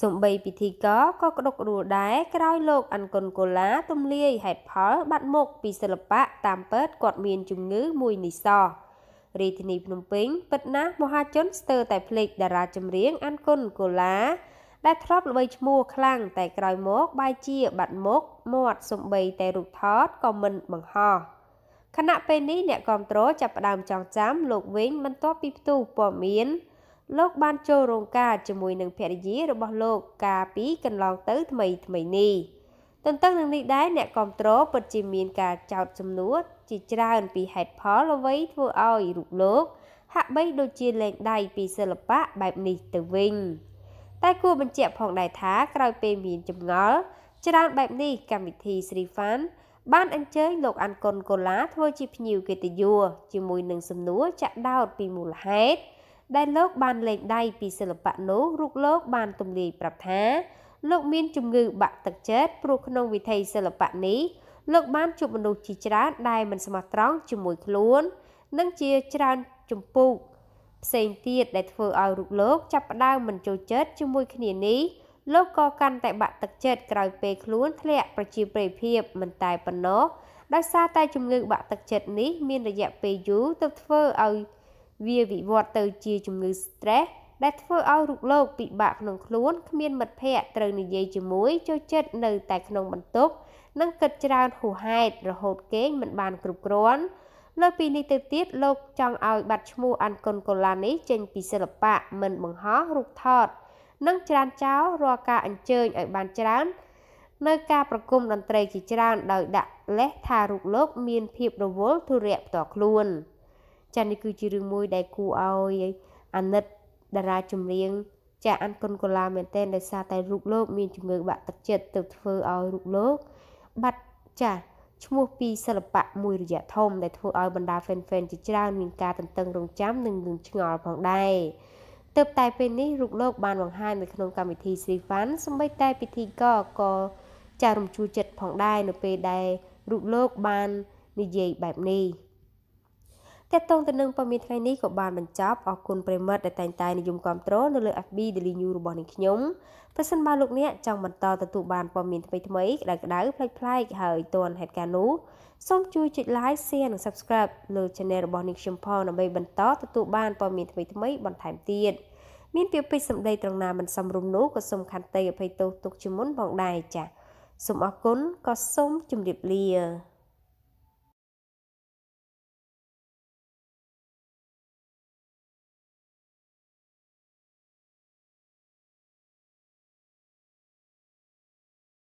សំបីពិធីករក៏ក្តុកក្តួលដែរក្រោយលោកអាន់គុនកូឡាទំលាយហេតុផលបាត់មុខពីសិល្បៈតាមពិតគាត់មានជំងឺមួយនេះសោះរាជធានីភ្នំពេញពិតណាស់មហាជនស្ទើរតែភ្លេចតារាចម្រៀងអាន់គុនកូឡា ដែលធ្លាប់ល្បីឈ្មោះខ្លាំងតែក្រោយមកបែជាបាត់មុខមាត់សំបីតែរូបថតក៏មិនបង្ហោះខណៈពេលនេះអ្នកគ្រប់គ្រងចាប់ផ្ដើមចងចាំលោកវិញបន្ទាប់ពីផ្ទុះព័ត៌មាន លោកបានចូលរោងការជាមួយនឹងភរិយារបស់លោកកាលពីកន្លងទៅថ្មីថ្មីនេះទន្ទឹមនឹងនេះដែរអ្នកគ្រប់គ្រងពិតជាមានការចោទសំណួរជាច្រើនពីហេតុផលអ្វីធ្វើឲ្យរូបលោក ហាក់បីដូចជាលែងដៃពីសិល្បៈបែបនេះទៅវិញតែគួរបញ្ជាក់ផងដែរថាក្រោយពេលមានចម្ងល់ច្រើនបែបនេះកម្មវិធីស្រីហ្វាន់បានអញ្ជើញលោកអាន់កុនកូឡាធ្វើជាភ្ញៀវកិត្តិយសជាមួយនឹងសំណួរចាក់ដោតពីមូលហេតុ ដែលលោកបានលេងដៃពីសិល្បៈនោះរូបលោកបានទម្លាយប្រាប់ថាលោកមានជំងឺបាក់ទឹកចិត្តព្រោះក្នុងវិថីសិល្បៈនេះលោកបានជួបមនុស្សជាច្រើនដែលមិនស្មោះត្រង់ជាមួយខ្លួន និងជាច្រើនចម្ពោះផ្សេងទៀតដែលធ្វើឲ្យរូបលោកចាប់ផ្ដើមមិនចូលចិត្តជាមួយគ្នានេះលោកក៏កាន់តែបាក់ទឹកចិត្តក្រោយពេលខ្លួនធ្លាក់ប្រជាប្រិយភាពមិនតែប៉ុណ្ណោះដោយសារតែជំងឺបាក់ទឹកចិត្តនេះមានរយៈពេលយូរទើបធ្វើឲ្យ វាវិវត្តទៅជាជំងឺ stress ដែលធ្វើឲ្យរូបលោកពិបាកក្នុងខ្លួនគ្មានមិត្តភ័ក្តិត្រូវនិយាយជាមួយចូលចិត្តនៅតែក្នុងបន្ទប់និងគិតច្រើនហួសហេតុរហូតគេងមិនបានគ្រប់គ្រាន់លើពីនេះទៅទៀតលោកចង់ឲ្យបាត់ឈ្មោះអានកុនកូឡានេះចេញពីសិល្បៈមិនបង្ហោះរូបថត និងច្រានចោលរាល់ការអញ្ជើញឲ្យបានច្រើននៅការប្រគំតន្ត្រីជាច្រើនដោយដាក់លេសថារូបលោកមានភាពរវល់ទុរៈផ្ទាល់ខ្លួន។ ចានេះគឺជារឿងមួយដែលគួរឲ្យអាណិតតារាចម្រៀងចាអានគុណកូឡាមែនទែនដោយសារតែរូបលោកមានជំងឺបាក់ទឹកចិត្តទៅធ្វើឲ្យរូបលោកបាត់ចាឈ្មោះពីសិល្បៈមួយរយៈធំដែលធ្វើឲ្យបណ្ដា fan fan ជាច្រើនមានការតន្ទឹងរង់ចាំនិងនឹងឆ្ងល់ផងដែរទើបតែពេលនេះរូបលោកបានបង្ហាញនៅក្នុងកម្មវិធី Sri Fun សម្បីតែពិធីករក៏ចារំជួលចិត្តផងដែរនៅពេលដែលរូបលោកបាននិយាយបែបនេះ តកតងទៅនឹងព័ត៌មានថ្ងៃនេះក៏បានបញ្ចប់អរគុណប្រិមិត្តដែលតែងតែនិយមគ្រប់គ្រងនៅលើ FB Daily News របស់នាងខ្ញុំប្រសិនបើលោកអ្នកចង់បន្តទទួលបានព័ត៌មានថ្មីថ្មីក្តៅក្តៅប្លែកប្លែកហើយទាន់ហេតុការណ៍នោះសូមជួយចុច Like Share និង Subscribe លើ Channel របស់នាងខ្ញុំផងដើម្បីបន្តទទួលបានព័ត៌មានថ្មីថ្មីបន្ថែមទៀតមានពាក្យពេចន៍សម្ដីត្រង់ណាមិនសមរម្យនោះក៏សូមខន្តីអភ័យទោសទុកជាមុនផងដែរចា៎សូមអរគុណក៏សូមជម្រាបលា